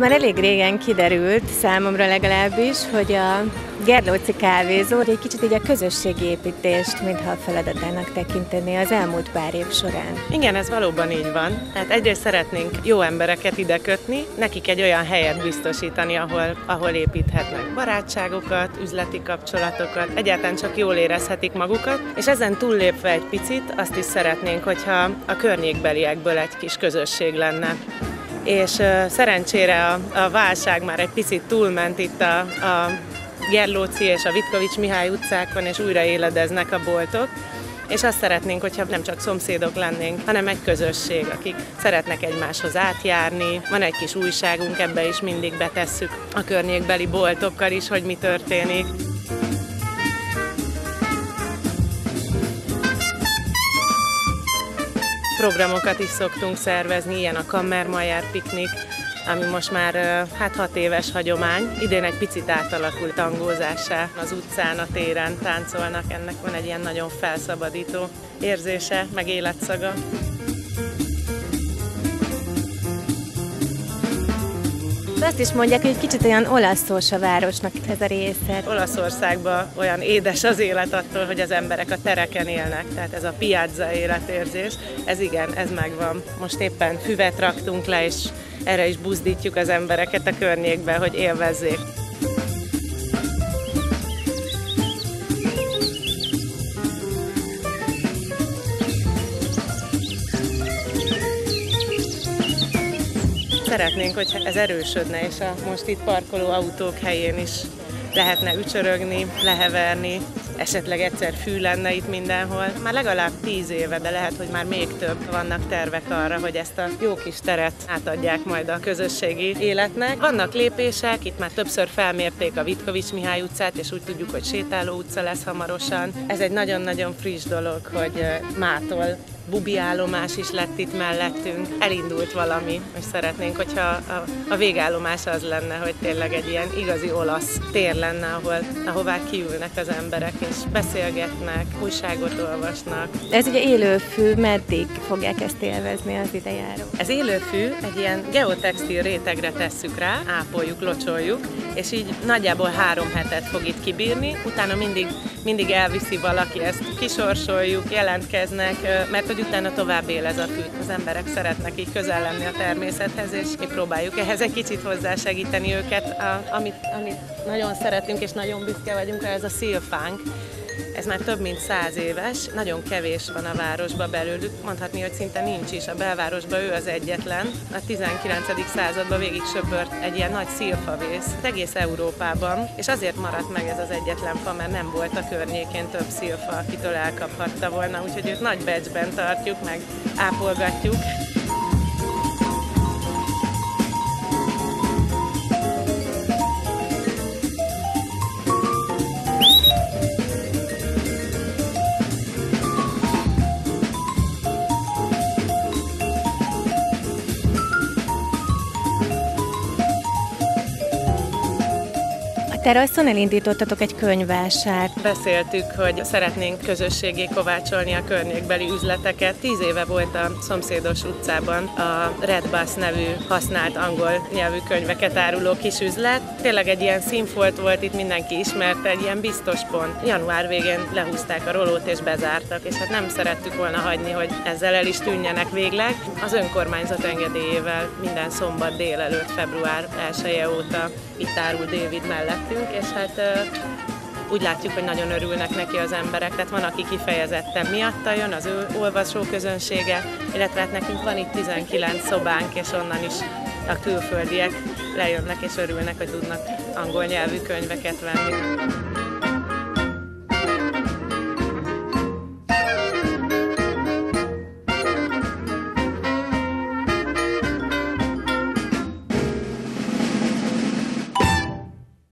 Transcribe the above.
már elég régen kiderült, számomra legalábbis, hogy a Gerlóci kávézó egy kicsit így a közösségi építést, mintha a feladatának tekinteni az elmúlt pár év során. Igen, ez valóban így van. Tehát egyrészt szeretnénk jó embereket ide kötni, nekik egy olyan helyet biztosítani, ahol, ahol építhetnek barátságokat, üzleti kapcsolatokat, egyáltalán csak jól érezhetik magukat, és ezen túllépve egy picit azt is szeretnénk, hogyha a környékbeliekből egy kis közösség lenne és szerencsére a, a válság már egy picit túlment itt a, a Gerlóci és a Vitkovics Mihály utcákon, és újra éledeznek a boltok. És azt szeretnénk, hogyha nem csak szomszédok lennénk, hanem egy közösség, akik szeretnek egymáshoz átjárni. Van egy kis újságunk, ebbe is mindig betesszük a környékbeli boltokkal is, hogy mi történik. Programokat is szoktunk szervezni, ilyen a Kammermajer piknik, ami most már hát hat éves hagyomány. Idén egy picit átalakult tangózásá az utcán, a téren táncolnak, ennek van egy ilyen nagyon felszabadító érzése, meg életszaga. Azt is mondják, hogy egy kicsit olyan olaszos a városnak ez a része. Olaszországban olyan édes az élet attól, hogy az emberek a tereken élnek, tehát ez a piazza életérzés, ez igen, ez megvan. Most éppen füvet raktunk le, és erre is buzdítjuk az embereket a környékbe, hogy élvezzék. Szeretnénk, hogyha ez erősödne, és a most itt parkoló autók helyén is lehetne ücsörögni, leheverni, esetleg egyszer fű lenne itt mindenhol. Már legalább tíz éve, de lehet, hogy már még több vannak tervek arra, hogy ezt a jó kis teret átadják majd a közösségi életnek. Vannak lépések, itt már többször felmérték a Vitkovics Mihály utcát, és úgy tudjuk, hogy sétáló utca lesz hamarosan. Ez egy nagyon-nagyon friss dolog, hogy mától bubi állomás is lett itt mellettünk. Elindult valami, és szeretnénk, hogyha a, a végállomás az lenne, hogy tényleg egy ilyen igazi olasz tér lenne, ahol, ahová kiülnek az emberek, beszélgetnek, újságot olvasnak. Ez ugye élőfű, meddig fogják ezt élvezni az idejáró? Ez élőfű, egy ilyen geotextil rétegre tesszük rá, ápoljuk, locsoljuk, és így nagyjából három hetet fog itt kibírni, utána mindig, mindig elviszi valaki ezt, kisorsoljuk, jelentkeznek, mert hogy utána tovább él ez a fű. Az emberek szeretnek így közel lenni a természethez, és mi próbáljuk ehhez egy kicsit hozzásegíteni őket. A, amit, amit nagyon szeretünk, és nagyon büszke vagyunk, ez a szilfánk, ez már több mint száz éves, nagyon kevés van a városban belőlük, mondhatni, hogy szinte nincs is. A belvárosban ő az egyetlen. A 19. században végig söpört egy ilyen nagy szilfavész egész Európában, és azért maradt meg ez az egyetlen fa, mert nem volt a környékén több szilfa, akitől elkaphatta volna, úgyhogy őt nagy becsben tartjuk, meg ápolgatjuk. Teraszon elindítottatok egy könyvvásárt. Beszéltük, hogy szeretnénk közösségé kovácsolni a környékbeli üzleteket. Tíz éve volt a szomszédos utcában a Red Bus nevű használt angol nyelvű könyveket áruló kis üzlet. Tényleg egy ilyen színfolt volt, itt mindenki ismerte, egy ilyen biztos pont. Január végén lehúzták a rolót és bezártak, és hát nem szerettük volna hagyni, hogy ezzel el is tűnjenek végleg. Az önkormányzat engedélyével minden szombat délelőtt február 1 óta itt árul David mellettünk, és hát úgy látjuk, hogy nagyon örülnek neki az emberek, tehát van, aki kifejezetten miatta jön, az ő olvasó közönsége, illetve hát nekünk van itt 19 szobánk, és onnan is a külföldiek lejönnek és örülnek, hogy tudnak angol nyelvű könyveket venni.